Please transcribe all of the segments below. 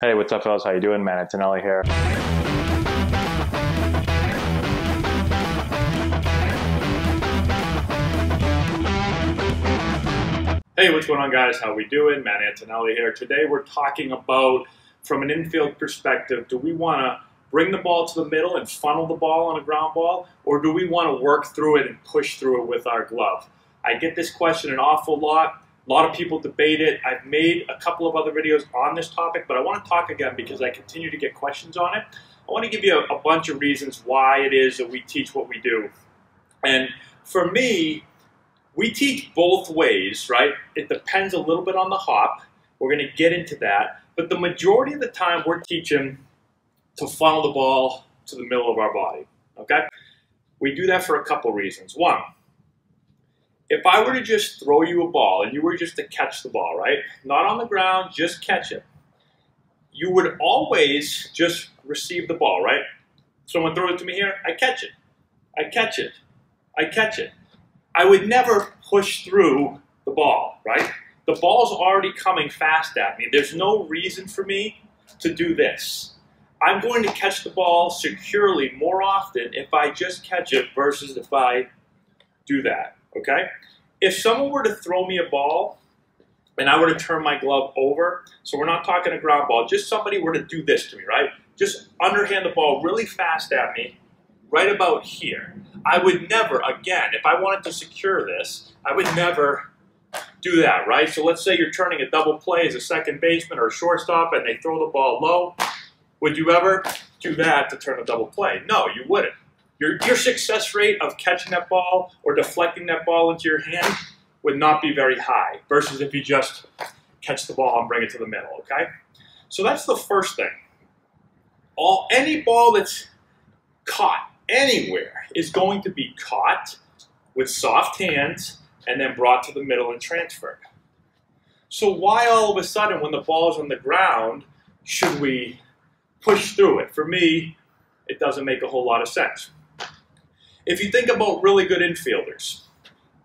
Hey, what's up, fellas? How you doing? Man, it's Anelli here. Hey, what's going on, guys? How we doing? Matt Antonelli here. Today, we're talking about from an infield perspective. Do we want to bring the ball to the middle and funnel the ball on a ground ball, or do we want to work through it and push through it with our glove? I get this question an awful lot. A lot of people debate it. I've made a couple of other videos on this topic, but I want to talk again because I continue to get questions on it. I want to give you a, a bunch of reasons why it is that we teach what we do. And for me, we teach both ways, right? It depends a little bit on the hop. We're going to get into that. But the majority of the time, we're teaching to funnel the ball to the middle of our body, okay? We do that for a couple reasons. One, if I were to just throw you a ball and you were just to catch the ball, right? Not on the ground, just catch it. You would always just receive the ball, right? Someone throws it to me here, I catch it. I catch it. I catch it. I would never push through the ball, right? The ball's already coming fast at me. There's no reason for me to do this. I'm going to catch the ball securely more often if I just catch it versus if I do that okay? If someone were to throw me a ball and I were to turn my glove over, so we're not talking a ground ball, just somebody were to do this to me, right? Just underhand the ball really fast at me, right about here. I would never, again, if I wanted to secure this, I would never do that, right? So let's say you're turning a double play as a second baseman or a shortstop and they throw the ball low. Would you ever do that to turn a double play? No, you wouldn't your, your success rate of catching that ball or deflecting that ball into your hand would not be very high versus if you just catch the ball and bring it to the middle, okay? So that's the first thing. All Any ball that's caught anywhere is going to be caught with soft hands and then brought to the middle and transferred. So why all of a sudden when the ball's on the ground should we push through it? For me, it doesn't make a whole lot of sense. If you think about really good infielders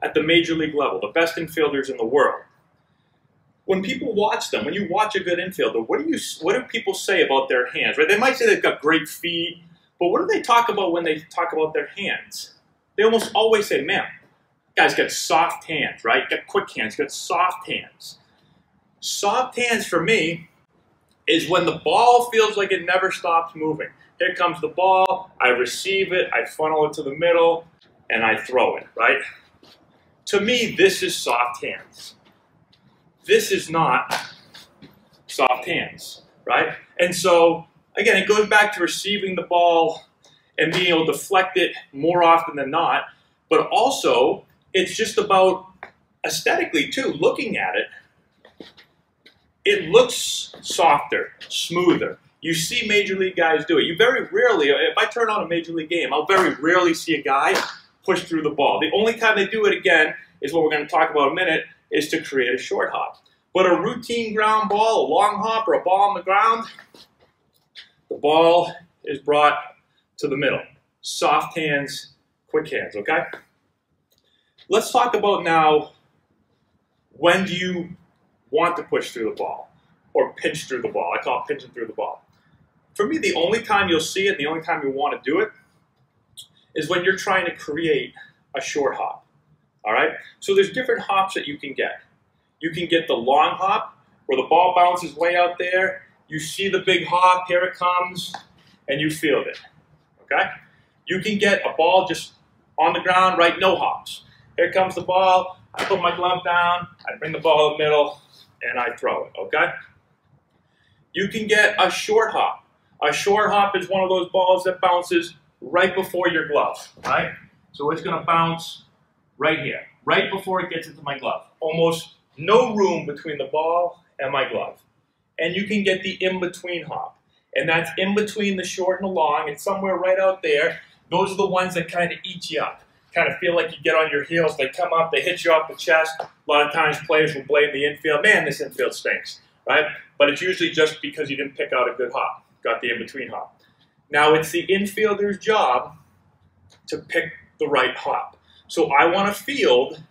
at the major league level, the best infielders in the world, when people watch them, when you watch a good infielder, what do you what do people say about their hands? Right? They might say they've got great feet, but what do they talk about when they talk about their hands? They almost always say, "Man, guy's got soft hands, right? Got quick hands, got soft hands." Soft hands for me is when the ball feels like it never stops moving. Here comes the ball, I receive it, I funnel it to the middle, and I throw it, right? To me, this is soft hands. This is not soft hands, right? And so, again, it goes back to receiving the ball and being able to deflect it more often than not, but also it's just about aesthetically too, looking at it. It looks softer, smoother. You see major league guys do it. You very rarely, if I turn on a major league game, I'll very rarely see a guy push through the ball. The only time they do it again is what we're going to talk about in a minute, is to create a short hop. But a routine ground ball, a long hop, or a ball on the ground, the ball is brought to the middle. Soft hands, quick hands, okay? Let's talk about now when do you want to push through the ball or pinch through the ball. I call it pinching through the ball for me, the only time you'll see it, the only time you want to do it, is when you're trying to create a short hop. All right? So there's different hops that you can get. You can get the long hop, where the ball bounces way out there. You see the big hop, here it comes, and you field it. Okay? You can get a ball just on the ground, right? No hops. Here comes the ball. I put my glove down. I bring the ball in the middle, and I throw it. Okay? You can get a short hop. A short hop is one of those balls that bounces right before your glove, right? So it's going to bounce right here, right before it gets into my glove. Almost no room between the ball and my glove. And you can get the in-between hop. And that's in between the short and the long. It's somewhere right out there. Those are the ones that kind of eat you up. Kind of feel like you get on your heels. They come up, they hit you off the chest. A lot of times players will blame the infield. Man, this infield stinks, right? But it's usually just because you didn't pick out a good hop got the in-between hop. Now it's the infielder's job to pick the right hop. So I want to field,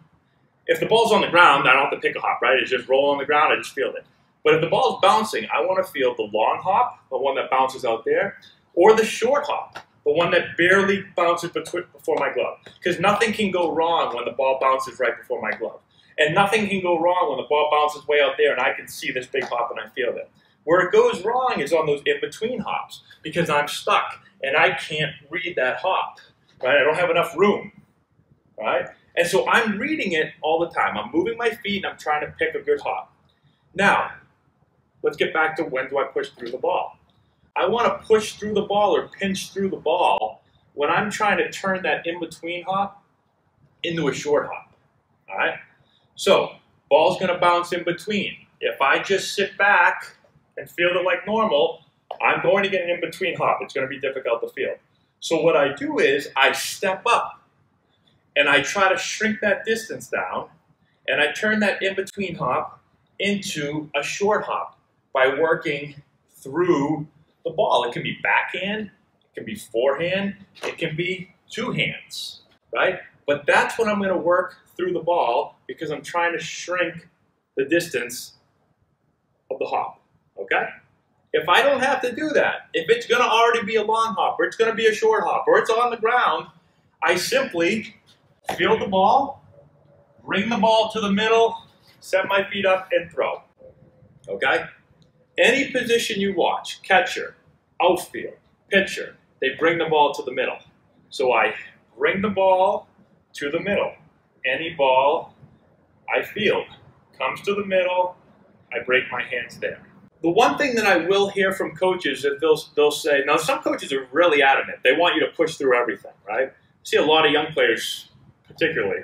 if the ball's on the ground, I don't have to pick a hop, right? It's just roll on the ground, I just field it. But if the ball's bouncing, I want to feel the long hop, the one that bounces out there, or the short hop, the one that barely bounces before my glove. Because nothing can go wrong when the ball bounces right before my glove. And nothing can go wrong when the ball bounces way out there and I can see this big hop and I feel it. Where it goes wrong is on those in-between hops because I'm stuck and I can't read that hop. Right? I don't have enough room. Right? And so I'm reading it all the time. I'm moving my feet and I'm trying to pick a good hop. Now, let's get back to when do I push through the ball. I want to push through the ball or pinch through the ball when I'm trying to turn that in-between hop into a short hop. All right? So, ball's going to bounce in between. If I just sit back and field it like normal, I'm going to get an in-between hop. It's going to be difficult to field. So what I do is I step up and I try to shrink that distance down and I turn that in-between hop into a short hop by working through the ball. It can be backhand, it can be forehand, it can be two hands, right? But that's when I'm going to work through the ball because I'm trying to shrink the distance of the hop, okay? If I don't have to do that, if it's going to already be a long hop, or it's going to be a short hop, or it's on the ground, I simply field the ball, bring the ball to the middle, set my feet up, and throw. Okay? Any position you watch, catcher, outfield, pitcher, they bring the ball to the middle. So I bring the ball to the middle. Any ball I field comes to the middle, I break my hands there. The one thing that I will hear from coaches that they'll, they'll say, now some coaches are really adamant. They want you to push through everything, right? I see a lot of young players, particularly,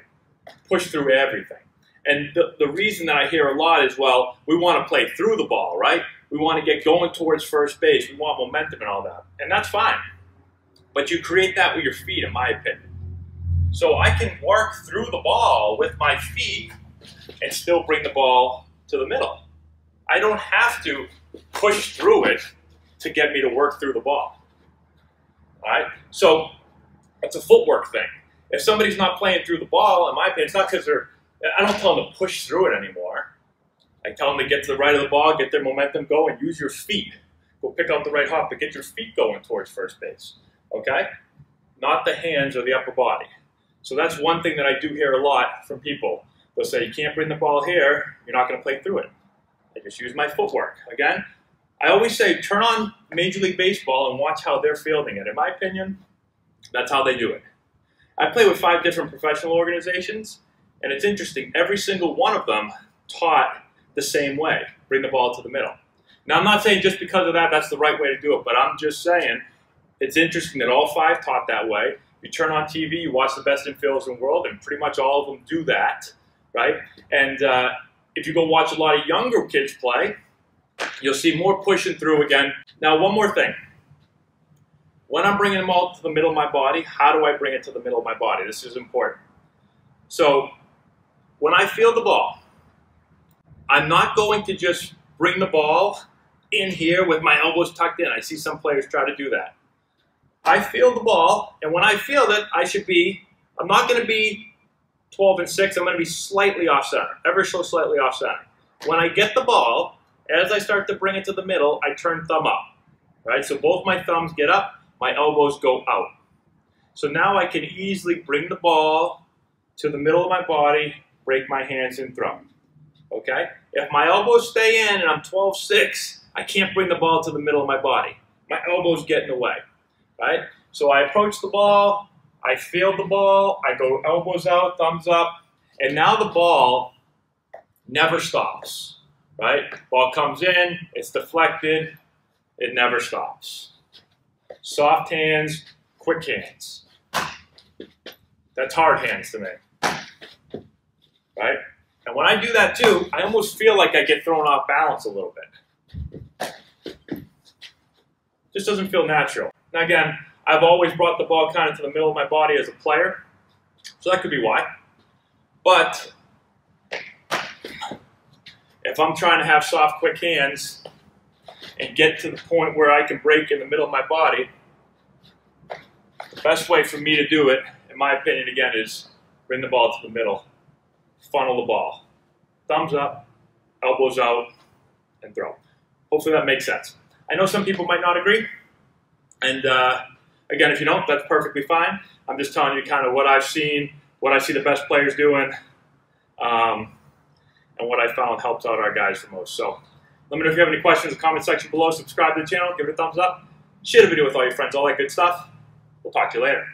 push through everything. And the, the reason that I hear a lot is, well, we want to play through the ball, right? We want to get going towards first base. We want momentum and all that. And that's fine. But you create that with your feet, in my opinion. So I can work through the ball with my feet and still bring the ball to the middle. I don't have to push through it to get me to work through the ball. All right? So it's a footwork thing. If somebody's not playing through the ball, in my opinion, it's not because they're, I don't tell them to push through it anymore. I tell them to get to the right of the ball, get their momentum going, use your feet. Go pick out the right hop, but get your feet going towards first base. Okay? Not the hands or the upper body. So that's one thing that I do hear a lot from people. They'll say, you can't bring the ball here, you're not going to play through it. I just use my footwork. Again, I always say turn on Major League Baseball and watch how they're fielding it. In my opinion, that's how they do it. I play with five different professional organizations, and it's interesting. Every single one of them taught the same way bring the ball to the middle. Now, I'm not saying just because of that, that's the right way to do it, but I'm just saying it's interesting that all five taught that way. You turn on TV, you watch the best infielders in the world, and pretty much all of them do that, right? And uh, if you go watch a lot of younger kids play, you'll see more pushing through again. Now, one more thing. When I'm bringing them all to the middle of my body, how do I bring it to the middle of my body? This is important. So, when I feel the ball, I'm not going to just bring the ball in here with my elbows tucked in. I see some players try to do that. I feel the ball, and when I feel it, I should be, I'm not going to be 12 and 6, I'm going to be slightly off center, ever so slightly off center. When I get the ball, as I start to bring it to the middle, I turn thumb up. Right? So both my thumbs get up, my elbows go out. So now I can easily bring the ball to the middle of my body, break my hands and throw. Okay? If my elbows stay in and I'm 12-6, I can't bring the ball to the middle of my body. My elbows get in the way. Right? So I approach the ball, I field the ball, I go elbows out, thumbs up, and now the ball never stops. Right? Ball comes in, it's deflected, it never stops. Soft hands, quick hands. That's hard hands to me. Right? And when I do that too, I almost feel like I get thrown off balance a little bit. Just doesn't feel natural. Now again, I've always brought the ball kind of to the middle of my body as a player, so that could be why. But if I'm trying to have soft, quick hands and get to the point where I can break in the middle of my body, the best way for me to do it, in my opinion, again, is bring the ball to the middle, funnel the ball. Thumbs up, elbows out, and throw. Hopefully that makes sense. I know some people might not agree, and uh, again, if you don't, that's perfectly fine. I'm just telling you kind of what I've seen, what I see the best players doing, um, and what I found helps out our guys the most. So let me know if you have any questions in the comment section below. Subscribe to the channel, give it a thumbs up, share the video with all your friends, all that good stuff. We'll talk to you later.